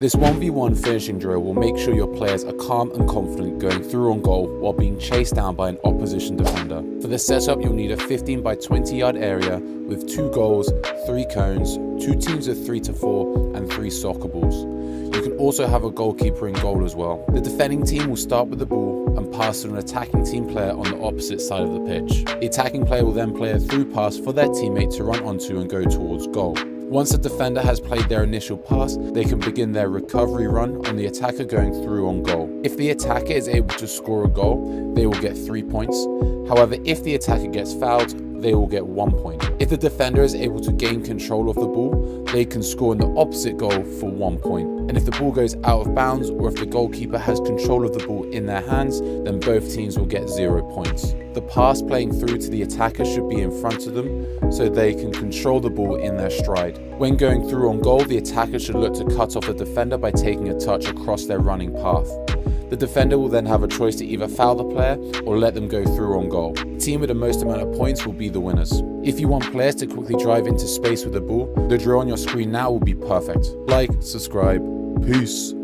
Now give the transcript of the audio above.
This 1v1 finishing drill will make sure your players are calm and confident going through on goal while being chased down by an opposition defender. For the setup, you'll need a 15 by 20 yard area with two goals, three cones, two teams of three to four, and three soccer balls. You can also have a goalkeeper in goal as well. The defending team will start with the ball and pass to an attacking team player on the opposite side of the pitch. The attacking player will then play a through pass for their teammate to run onto and go towards goal. Once the defender has played their initial pass, they can begin their recovery run on the attacker going through on goal. If the attacker is able to score a goal, they will get 3 points. However, if the attacker gets fouled, they will get 1 point. If the defender is able to gain control of the ball, they can score in the opposite goal for 1 point. And if the ball goes out of bounds or if the goalkeeper has control of the ball in their hands, then both teams will get 0 points. The pass playing through to the attacker should be in front of them so they can control the ball in their stride. When going through on goal, the attacker should look to cut off the defender by taking a touch across their running path. The defender will then have a choice to either foul the player or let them go through on goal. The team with the most amount of points will be the winners. If you want players to quickly drive into space with the ball, the draw on your screen now will be perfect. Like, subscribe, peace.